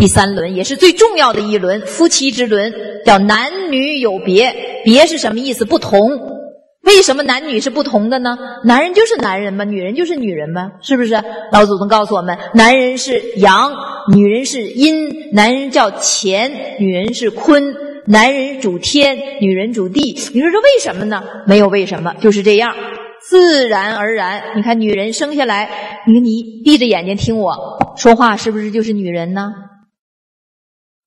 第三轮也是最重要的一轮，夫妻之轮，叫男女有别。别是什么意思？不同。为什么男女是不同的呢？男人就是男人嘛，女人就是女人嘛，是不是？老祖宗告诉我们，男人是阳，女人是阴。男人叫乾，女人是坤。男人主天，女人主地。你说这为什么呢？没有为什么，就是这样，自然而然。你看，女人生下来，你看你闭着眼睛听我说话，是不是就是女人呢？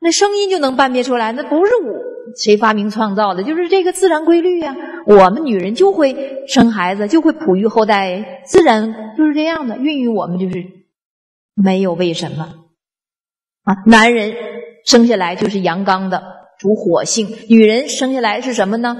那声音就能辨别出来，那不是我谁发明创造的，就是这个自然规律呀。我们女人就会生孩子，就会哺育后代，自然就是这样的。孕育我们就是没有为什么啊。男人生下来就是阳刚的，主火性；女人生下来是什么呢？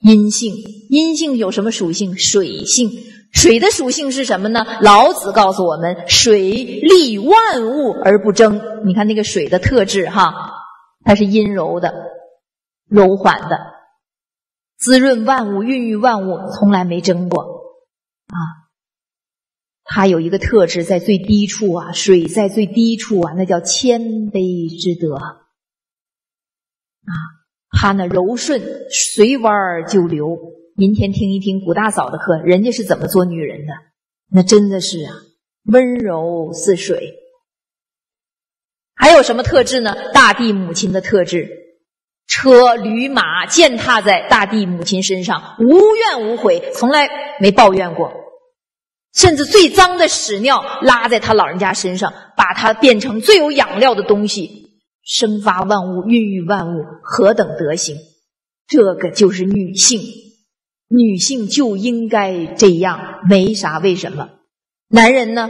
阴性。阴性有什么属性？水性。水的属性是什么呢？老子告诉我们：水利万物而不争。你看那个水的特质哈，它是阴柔的、柔缓的，滋润万物、孕育万物，从来没争过啊。它有一个特质，在最低处啊，水在最低处啊，那叫谦卑之德啊。它那柔顺，随弯就流。明天听一听古大嫂的课，人家是怎么做女人的？那真的是啊，温柔似水。还有什么特质呢？大地母亲的特质，车驴马践踏在大地母亲身上，无怨无悔，从来没抱怨过。甚至最脏的屎尿拉在他老人家身上，把它变成最有养料的东西，生发万物，孕育万物，何等德行！这个就是女性。女性就应该这样，没啥为什么。男人呢？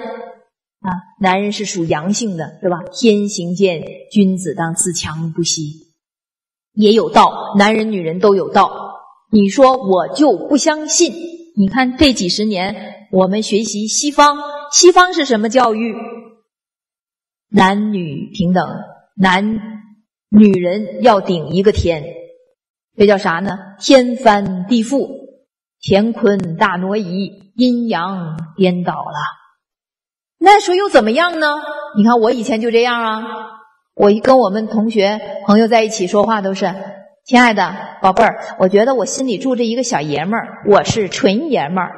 啊，男人是属阳性的，是吧？天行健，君子当自强不息。也有道，男人女人都有道。你说我就不相信？你看这几十年，我们学习西方，西方是什么教育？男女平等，男女人要顶一个天，这叫啥呢？天翻地覆。乾坤大挪移，阴阳颠倒了。那时候又怎么样呢？你看我以前就这样啊。我一跟我们同学朋友在一起说话，都是亲爱的宝贝儿。我觉得我心里住着一个小爷们儿，我是纯爷们儿，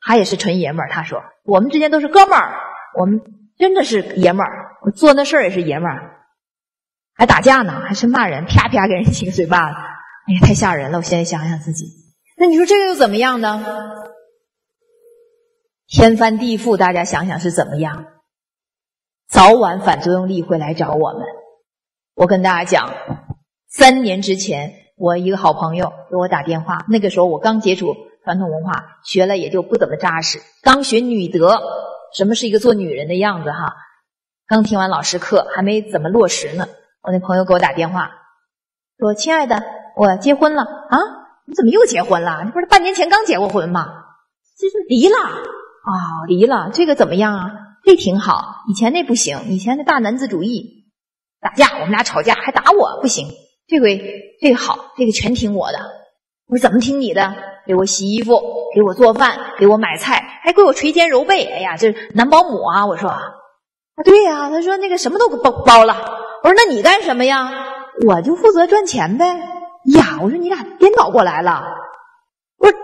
他也是纯爷们儿。他说我们之间都是哥们儿，我们真的是爷们儿。我做那事儿也是爷们儿，还打架呢，还是骂人，啪啪给人几个嘴巴子。哎呀，太吓人了！我现在想想自己。那你说这个又怎么样呢？天翻地覆，大家想想是怎么样？早晚反作用力会来找我们。我跟大家讲，三年之前，我一个好朋友给我打电话，那个时候我刚接触传统文化，学了也就不怎么扎实，刚学女德，什么是一个做女人的样子哈？刚听完老师课，还没怎么落实呢。我那朋友给我打电话，说：“亲爱的，我结婚了啊。”你怎么又结婚了？你不是半年前刚结过婚吗？这是离了啊，离了。这个怎么样啊？这挺好。以前那不行，以前那大男子主义，打架我们俩吵架还打我，不行。这回这个好，这个全听我的。我说怎么听你的？给我洗衣服，给我做饭，给我买菜，还给我捶肩揉背。哎呀，这男保姆啊！我说啊，对呀。他说那个什么都包包了。我说那你干什么呀？我就负责赚钱呗。呀，我说你俩颠倒过来了。我说，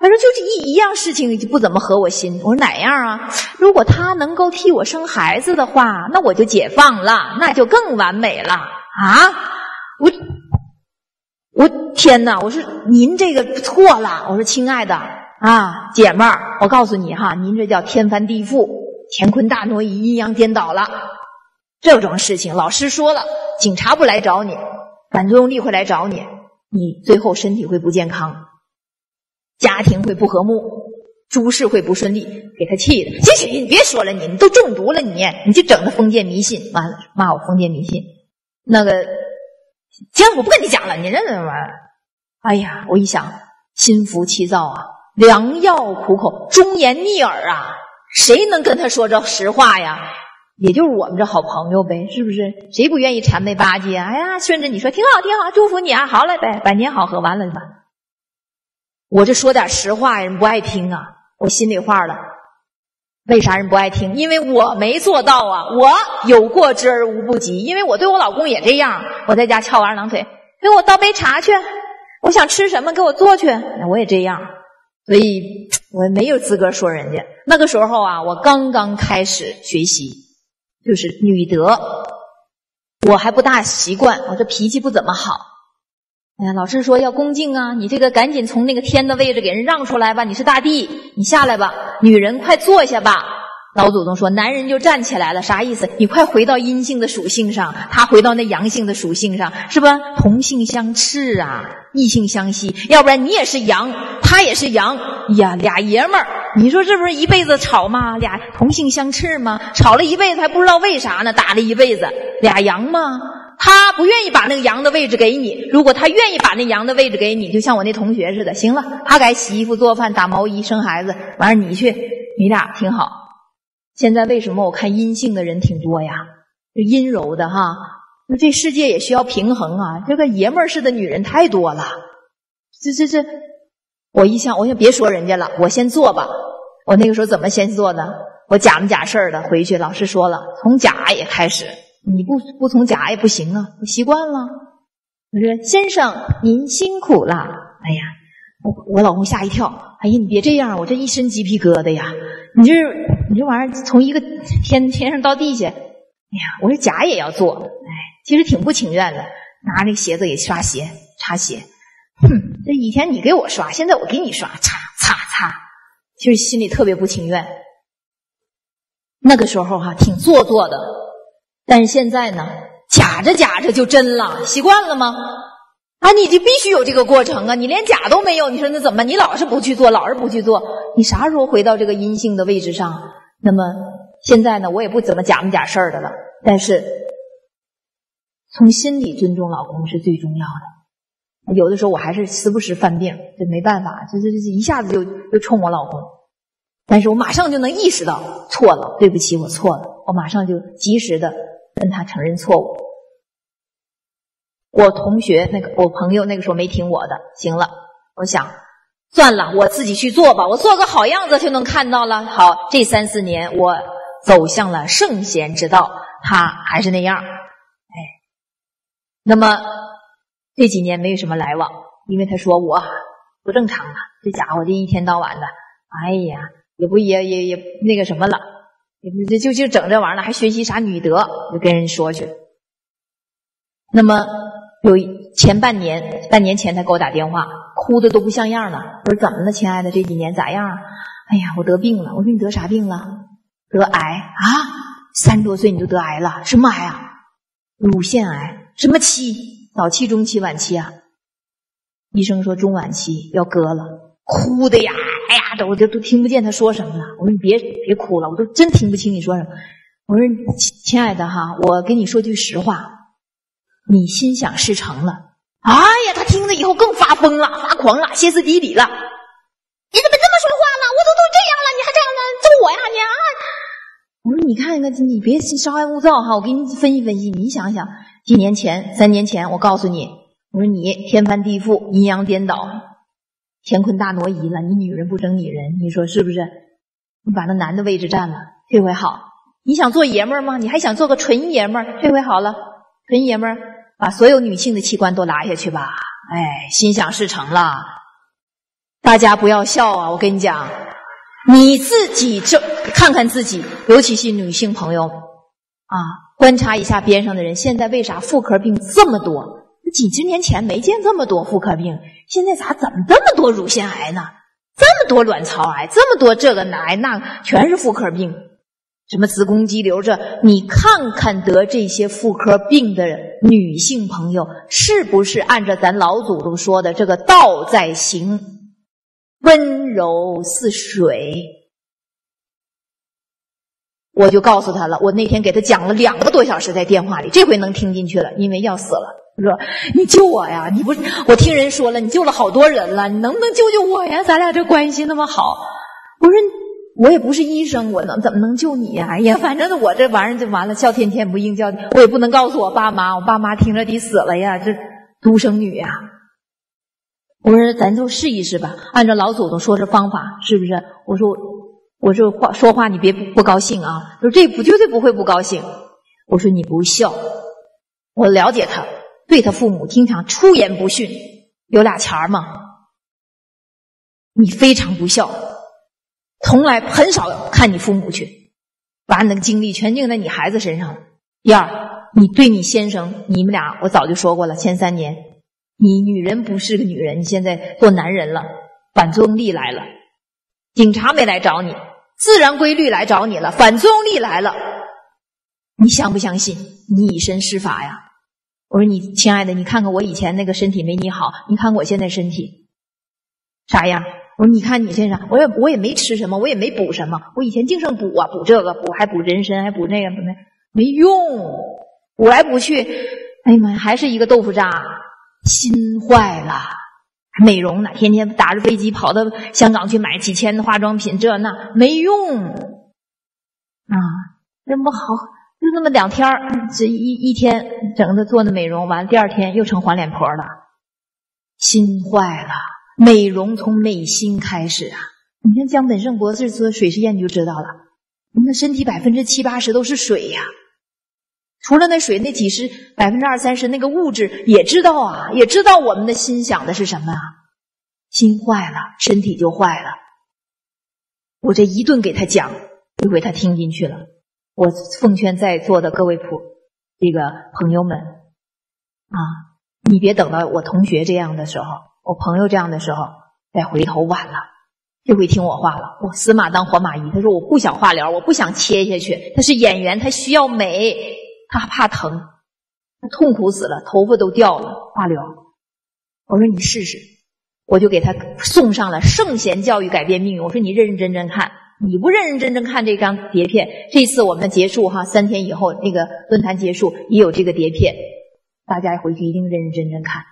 他说就是一一样事情就不怎么合我心。我说哪样啊？如果他能够替我生孩子的话，那我就解放了，那就更完美了啊！我我天哪！我说您这个错了。我说亲爱的啊，姐们儿，我告诉你哈，您这叫天翻地覆，乾坤大挪移，阴阳颠倒了。这种事情，老师说了，警察不来找你，反作用力会来找你。你最后身体会不健康，家庭会不和睦，诸事会不顺利，给他气的。行行，你别说了，你你都中毒了，你你就整那封建迷信，完了骂我封建迷信。那个，行，我不跟你讲了，你认认玩哎呀，我一想，心浮气躁啊，良药苦口，忠言逆耳啊，谁能跟他说这实话呀？也就是我们这好朋友呗，是不是？谁不愿意谄媚巴结？哎呀，顺着你说挺好，挺好，祝福你啊，好嘞呗，百年好合，完了吧。我这说点实话，人不爱听啊，我心里话了。为啥人不爱听？因为我没做到啊！我有过之而无不及。因为我对我老公也这样，我在家翘二郎腿，给我倒杯茶去。我想吃什么，给我做去。我也这样，所以我没有资格说人家。那个时候啊，我刚刚开始学习，就是女德，我还不大习惯，我这脾气不怎么好。哎呀，老师说要恭敬啊，你这个赶紧从那个天的位置给人让出来吧，你是大地，你下来吧，女人快坐下吧。老祖宗说，男人就站起来了，啥意思？你快回到阴性的属性上，他回到那阳性的属性上，是吧？同性相斥啊，异性相吸，要不然你也是阳，他也是阳，呀，俩爷们儿，你说这不是一辈子吵吗？俩同性相斥吗？吵了一辈子还不知道为啥呢？打了一辈子，俩羊吗？他不愿意把那个羊的位置给你，如果他愿意把那羊的位置给你，就像我那同学似的，行了，他该洗衣服、做饭、打毛衣、生孩子，完了你去，你俩挺好。现在为什么我看阴性的人挺多呀？就阴柔的哈，那这世界也需要平衡啊。这个爷们儿似的女人太多了，这这这，我一想，我先别说人家了，我先做吧。我那个时候怎么先做的？我假模假式的回去，老师说了，从假也开始。你不不从假也不行啊！我习惯了。我说：“先生，您辛苦了。”哎呀，我我老公吓一跳。哎呀，你别这样，我这一身鸡皮疙瘩呀！你这你这玩意儿从一个天天上到地下，哎呀，我说假也要做。哎，其实挺不情愿的，拿那个鞋子给刷鞋擦鞋。哼，这以前你给我刷，现在我给你刷，擦擦擦，其实心里特别不情愿。那个时候哈，挺做作的。但是现在呢，假着假着就真了，习惯了吗？啊，你就必须有这个过程啊！你连假都没有，你说那怎么？你老是不去做，老是不去做，你啥时候回到这个阴性的位置上？那么现在呢，我也不怎么假模假式的了。但是从心里尊重老公是最重要的。有的时候我还是时不时犯病，这没办法，这这这一下子就就冲我老公。但是我马上就能意识到错了，对不起，我错了，我马上就及时的。跟他承认错误。我同学那个，我朋友那个时候没听我的，行了，我想算了，我自己去做吧，我做个好样子就能看到了。好，这三四年我走向了圣贤之道，他还是那样，哎，那么这几年没有什么来往，因为他说我不正常了，这家伙这一天到晚的，哎呀，也不也也也那个什么了。也不就就就整这玩意儿了，还学习啥女德？就跟人说去。那么有前半年，半年前他给我打电话，哭的都不像样了。我说怎么了，亲爱的？这几年咋样？哎呀，我得病了。我说你得啥病了？得癌啊！三十多岁你就得癌了？什么癌啊？乳腺癌？什么期？早期、中期、晚期啊？医生说中晚期要割了。哭的呀！哎呀，都我都都听不见他说什么了。我说你别别哭了，我都真听不清你说什么。我说亲爱的哈，我跟你说句实话，你心想事成了。哎呀，他听了以后更发疯了，发狂了，歇斯底里了。你怎么这么说话呢？我都都这样了，你还这样呢？揍我呀你啊！我说你看看，你别稍安勿躁哈，我给你分析分析。你想想，几年前、三年前，我告诉你，我说你天翻地覆，阴阳颠倒。乾坤大挪移了，你女人不争女人，你说是不是？你把那男的位置占了，这回好。你想做爷们儿吗？你还想做个纯爷们儿？这回好了，纯爷们儿把所有女性的器官都拿下去吧。哎，心想事成了。大家不要笑啊！我跟你讲，你自己就看看自己，尤其是女性朋友啊，观察一下边上的人，现在为啥妇科病这么多？几十年前没见这么多妇科病，现在咋怎么这么多乳腺癌呢？这么多卵巢癌，这么多这个癌那全是妇科病，什么子宫肌瘤这？你看看得这些妇科病的女性朋友，是不是按照咱老祖宗说的这个道在行，温柔似水？我就告诉他了，我那天给他讲了两个多小时在电话里，这回能听进去了，因为要死了。他说你救我呀！你不，我听人说了，你救了好多人了，你能不能救救我呀？咱俩这关系那么好。我说我也不是医生，我能怎么能救你呀？哎呀，反正我这玩意儿就完了，叫天天不应，叫我也不能告诉我爸妈，我爸妈听着得死了呀！这独生女呀。我说咱就试一试吧，按照老祖宗说这方法，是不是？我说我说话说话你别不高兴啊！说这不绝对不会不高兴。我说你不孝，我了解他，对他父母经常出言不逊，有俩钱儿吗？你非常不孝，从来很少看你父母去，把你的精力全用在你孩子身上了。第二，你对你先生，你们俩我早就说过了，前三年你女人不是个女人，你现在做男人了，反作用力来了，警察没来找你。自然规律来找你了，反作用力来了，你相不相信？你以身试法呀！我说你亲爱的，你看看我以前那个身体没你好，你看我现在身体啥样？我说你看你身上，我也我也没吃什么，我也没补什么，我以前净剩补啊，补这个补还补人参，还补那个补那，没用，补来补去，哎呀妈呀，还是一个豆腐渣，心坏了。美容呢，天天打着飞机跑到香港去买几千的化妆品，这那没用啊，这不好，就那么两天这一一天整的做那美容，完了第二天又成黄脸婆了，心坏了。美容从内心开始啊！你看江本胜博士做水试验你就知道了，你的身体百分之七八十都是水呀。除了那水，那几十百分之二三十那个物质也知道啊，也知道我们的心想的是什么啊？心坏了，身体就坏了。我这一顿给他讲，这回他听进去了。我奉劝在座的各位普这个朋友们啊，你别等到我同学这样的时候，我朋友这样的时候再回头晚了。这回听我话了，我死马当活马医。他说我不想化疗，我不想切下去。他是演员，他需要美。他怕疼，他痛苦死了，头发都掉了。化疗，我说你试试，我就给他送上了《圣贤教育改变命运》。我说你认认真真看，你不认认真真看这张碟片，这次我们结束哈，三天以后那个论坛结束也有这个碟片，大家回去一定认认真真看。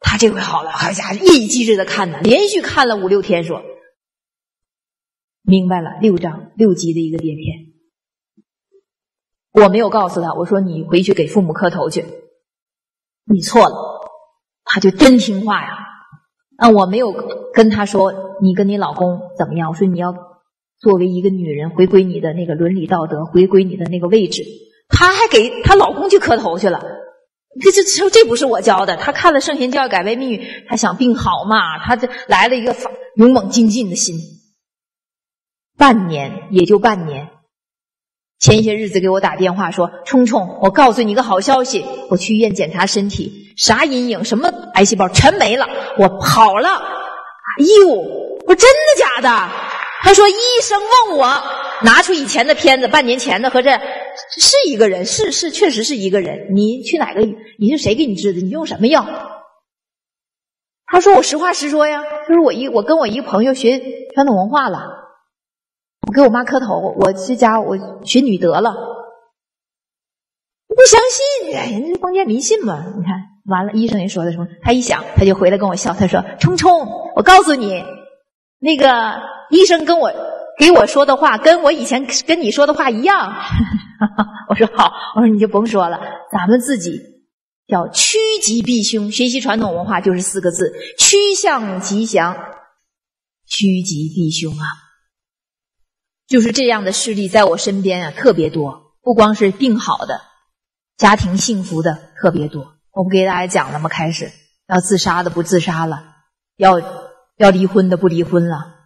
他这回好了，好家伙，夜以继日的看呢，连续看了五六天，说明白了，六张六集的一个碟片。我没有告诉他，我说你回去给父母磕头去。你错了，他就真听话呀。啊，我没有跟他说你跟你老公怎么样。我说你要作为一个女人，回归你的那个伦理道德，回归你的那个位置。他还给她老公去磕头去了。这这这这不是我教的。他看了《圣贤教育改变命运》，他想病好嘛？他这来了一个勇猛精进的心。半年也就半年。前些日子给我打电话说：“冲冲，我告诉你个好消息，我去医院检查身体，啥阴影、什么癌细胞全没了，我好了。”哎呦，我真的假的？他说医生问我拿出以前的片子，半年前的和这是一个人，是是确实是一个人。你去哪个？你是谁给你治的？你用什么药？他说我实话实说呀。就是我一我跟我一个朋友学传统文化了。我给我妈磕头，我这家我学女德了，不相信，哎呀，这封建迷信嘛！你看，完了，医生也说的什么？他一想，他就回来跟我笑，他说：“冲冲，我告诉你，那个医生跟我给我说的话，跟我以前跟你说的话一样。”我说好，我说你就甭说了，咱们自己叫趋吉避凶，学习传统文化就是四个字：趋向吉祥，趋吉避凶啊。就是这样的事例在我身边啊特别多，不光是病好的，家庭幸福的特别多。我不给大家讲了吗？开始要自杀的不自杀了，要要离婚的不离婚了。